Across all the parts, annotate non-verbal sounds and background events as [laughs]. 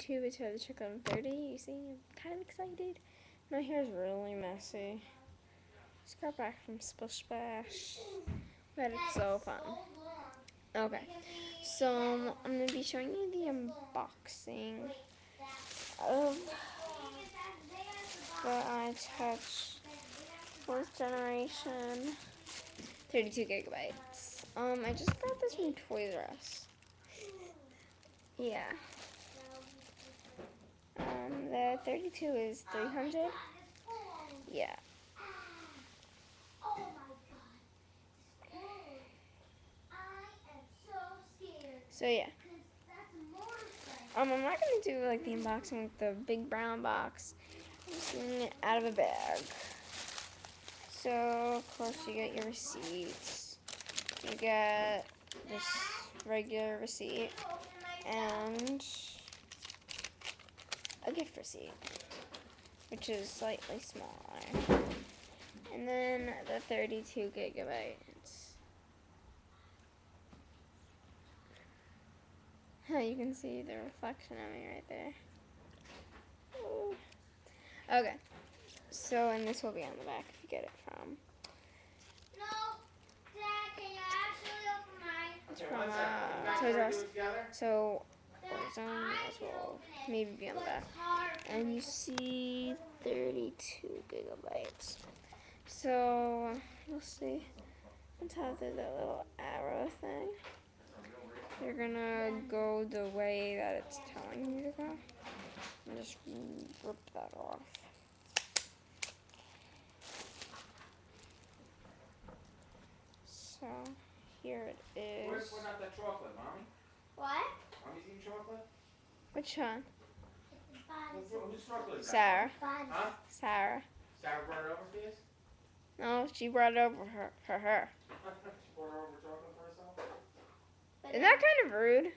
32, but to the check on 30. You see, I'm kind of excited. My hair is really messy. Just got back from Splish Splash. We it's so fun. Okay, so I'm going to be showing you the unboxing of the iTouch fourth generation 32 gigabytes. Um, I just got this from Toys R Us. Yeah. Um, the 32 is 300. Yeah. So yeah. Um, I'm not gonna do like the unboxing with the big brown box. I'm just getting it out of a bag. So of course you get your receipts. You get this regular receipt and a gift receipt, which is slightly smaller. And then the 32 gigabytes. You can see the reflection of me right there. Ooh. Okay, so and this will be on the back if you get it from. It's from uh, Toys R Us. So Warzone as well, maybe be on the back. And you see 32 gigabytes. So you'll see on top there's that little arrow thing. You're gonna go the way that it's telling you to go. And just rip that off. So here it is. Where's where's not that chocolate, mommy? What? Mommy's eating chocolate? Which one? Who- Whose chocolate? Sarah. Huh? Sarah. Sarah brought it over for you? No, she brought it over her for her. [laughs] she brought over chocolate for herself? Isn't that kind of rude?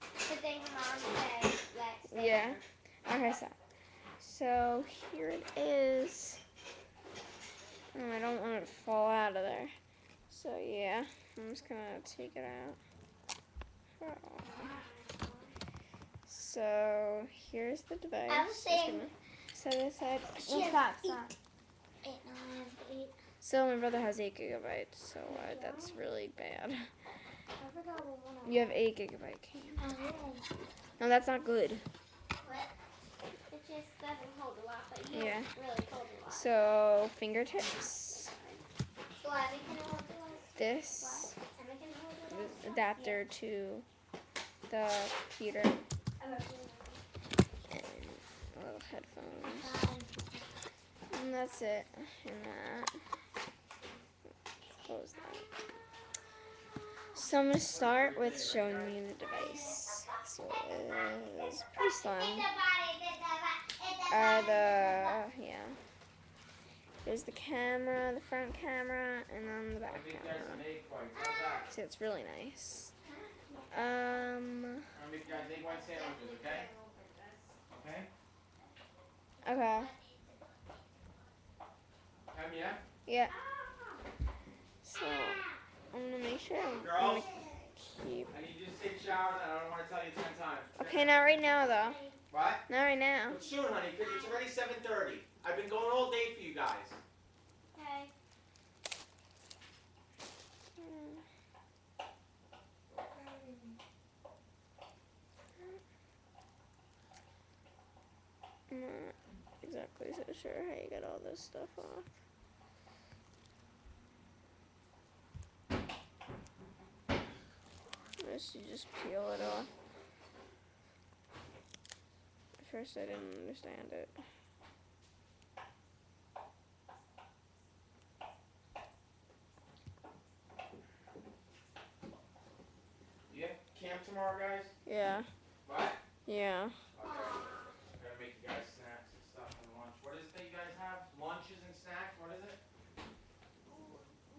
But then your mom said, let's Yeah. Okay, so so here it is. Oh, I don't want it to fall out of there. So yeah, I'm just gonna take it out. So here's the device. I was saying- Set it aside. Has stop, eight. stop. Eight, have eight. So my brother has eight gigabytes, so uh, that's really bad. I forgot what one I You have eight gigabyte. No, that's not good. It just doesn't hold a lot, but you Yeah. really hold a lot. So fingertips. So Abby can hold the. This. What? Emma can hold it. this adapter to the computer and little headphones. And that's it. And that. Close that. So I'm gonna start with showing you the device. So it's pretty slim. Uh, the. There's the camera, the front camera, and then the back camera. an egg white. How's that? So it's really nice. Um. I'll make you guys egg white sandwiches, okay? Okay? Okay. Yeah? Yeah. So I'm gonna make sure I'm Girls? gonna keep. I need you to take showers and I don't want to tell you ten times. Okay, not right now though. What? Not right now. But soon, honey, because it's already 7.30. I've been going all day for you guys. Okay. I'm not exactly so sure how you get all this stuff off. Unless you just peel it off. At first I didn't understand it. You have camp tomorrow, guys? Yeah, What? yeah. Okay. Gotta make you guys snacks and stuff and lunch. What is it that you guys have? Lunches and snacks? What is it?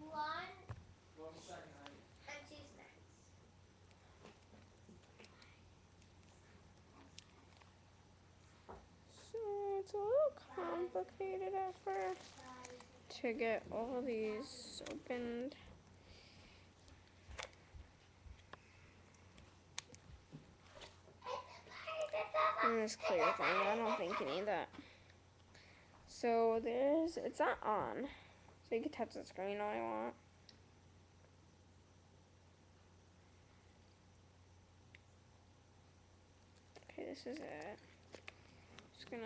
One One second, honey. and two snacks. So it's a little complicated at first to get all these opened. This clear thing, I don't think you need that. So there's, it's not on. So you can touch the screen all you want. Okay, this is it. Just gonna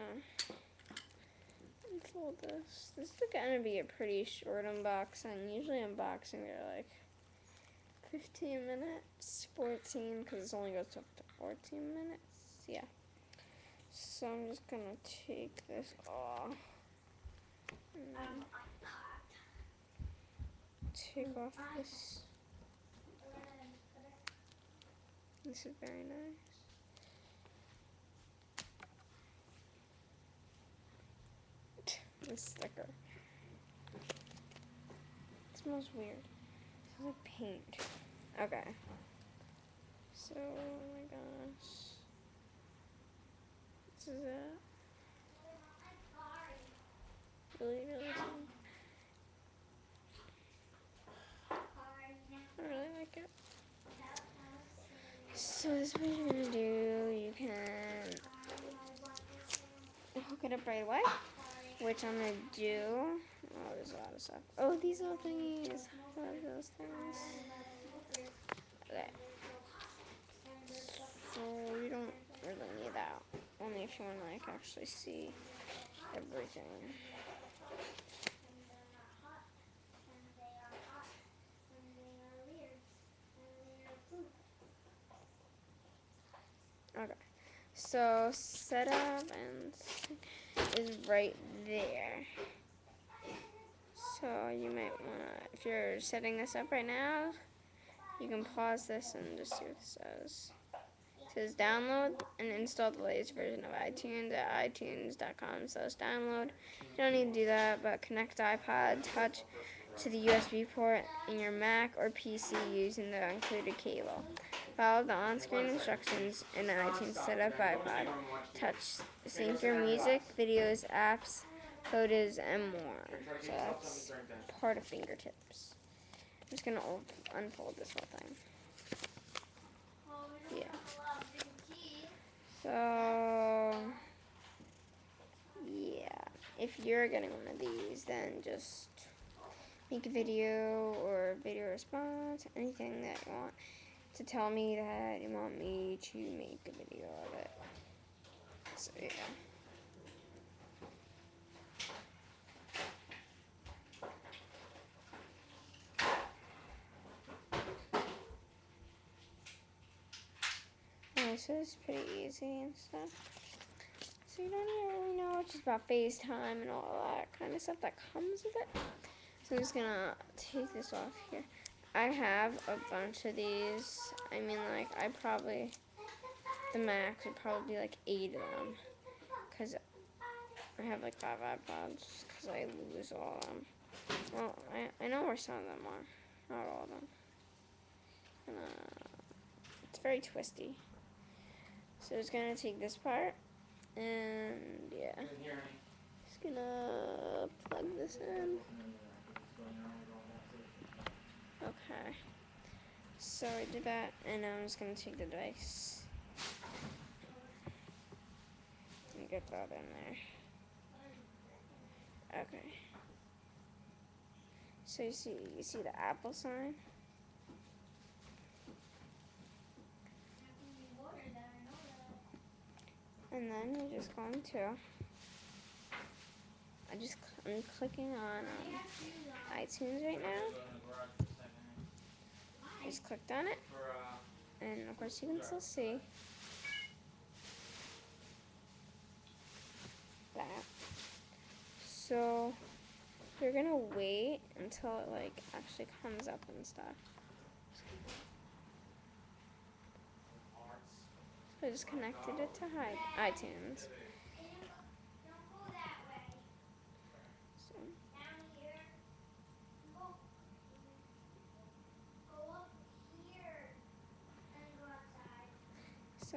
unfold this. This is gonna be a pretty short unboxing. Usually unboxing are like 15 minutes, 14, because it only goes up to 14 minutes. Yeah. So I'm just gonna take this off. And Um, take off this. This is very nice. This sticker. It smells weird. It smells like paint. Okay. So, oh my gosh. This is it. Really, really soon. I really like it. So this is what you're gonna do. You can hook it up right away, which I'm gonna do. Oh, there's a lot of stuff. Oh, these little thingies. Love those things. Okay. So you don't really need that. Only if you want to like actually see everything. Okay. So setup and s- is right there. So you might wanna, if you're setting this up right now, you can pause this and just see what it says. It says download and install the latest version of iTunes at itunes.com slash download. You don't need to do that, but connect iPod Touch to the USB port in your Mac or PC using the included cable. Follow the on-screen instructions in the iTunes setup iPod Touch. Sync your music, videos, apps, photos, and more. So that's part of fingertips. I'm just gonna unfold this whole thing. Yeah. So yeah, if you're getting one of these, then just make a video or video response, anything that you want to tell me that you want me to make a video of it. So yeah. Okay, so it's pretty easy and stuff. So you don't even really know it's just about FaceTime and all that kind of stuff that comes with it. So I'm just gonna take this off here. I have a bunch of these. I mean, like, I probably, the max would probably be like eight of them. Because I have like five iPods, because I lose all of them. Well, I, I know where some of them are. Not all of them. And, uh, it's very twisty. So it's gonna take this part, and yeah, just gonna plug this in. Okay. So I did that, and I'm just gonna take the device and get that in there. Okay. So you see, you see the Apple sign. And then you're just going to. I just I'm clicking on um, iTunes right now. I just clicked on it, and of course you can still see that. So you're gonna wait until it like actually comes up and stuff. So I just connected it to iTunes.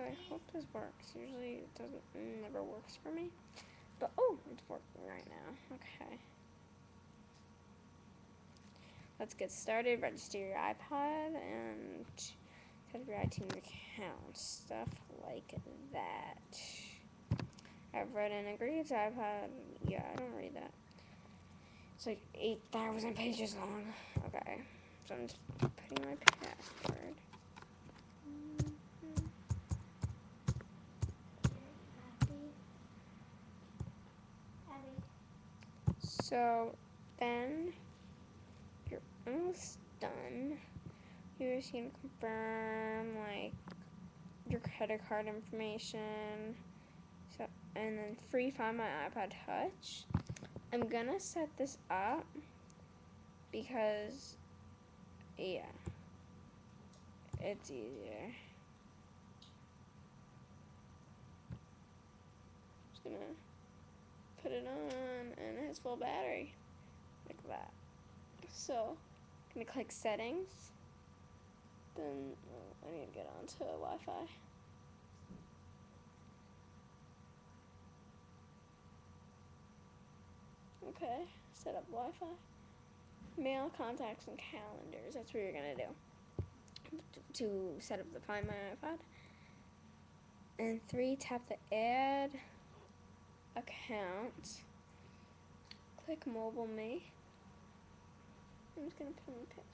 I hope this works. Usually it doesn't, never works for me. But oh, it's working right now. Okay. Let's get started. Register your iPod and set your iTunes account. Stuff like that. I've read and agreed to iPad. Yeah, I don't read that. It's like 8,000 pages long. Okay. So I'm just putting my password. So then you're almost done. You're just gonna confirm like your credit card information. So and then free find my iPod touch. I'm gonna set this up because yeah. It's easier. Just gonna put it on and it has full battery. Like that. So I'm gonna click settings. Then oh, I need to get onto Wi-Fi. Okay, set up Wi-Fi. Mail, contacts, and calendars. That's what you're gonna do to set up the Find My iPod. And three, tap the Add account. Click Mobile Me. I'm just gonna put in the password.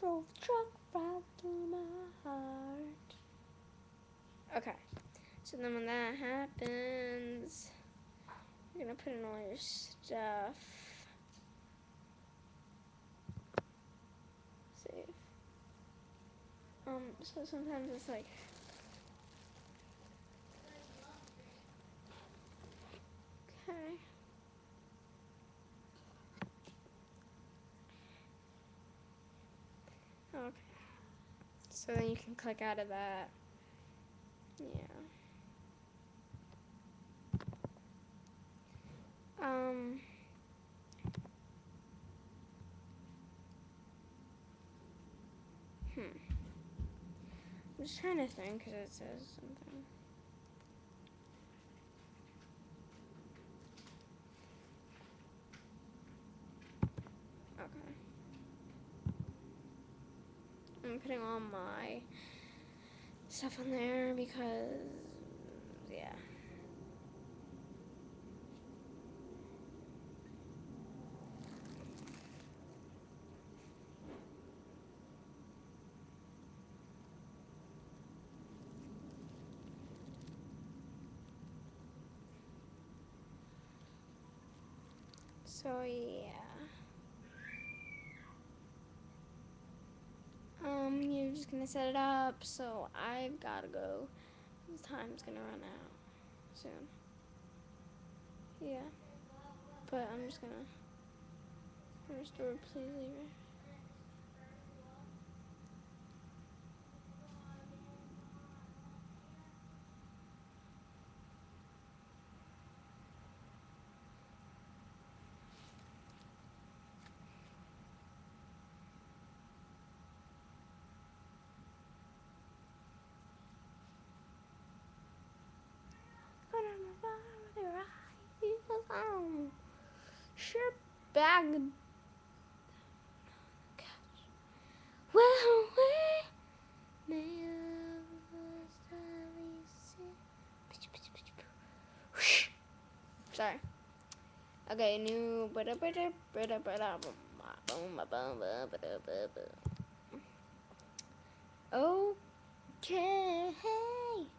Drove truck right through my heart. Okay, so then when that happens, you're gonna put in all your stuff. Save. Um, so sometimes it's like. Okay. Okay. So then you can click out of that. Yeah. Um. Hmm. I'm just trying to think because it says something. Okay. I'm putting all my stuff on there because, yeah. So, yeah. Um, you're just gonna set it up, so I've gotta go. The time's gonna run out soon. Yeah. But I'm just gonna restore, please leave it. But I'm a father, Alone. Sure bag. Well, we may. Sorry. Okay, new. Okay.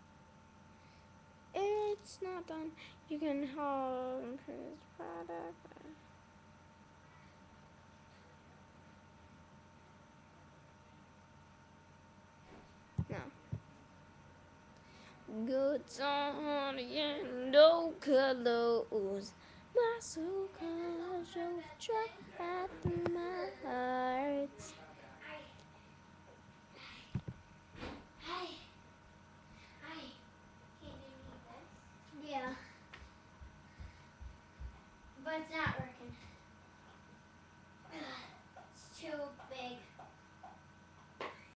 It's not done. You can hold improved product. No. Goods on and no colors. My soul comes drove truck right my heart. Hey. Hey. Can you read this? Yeah. But it's not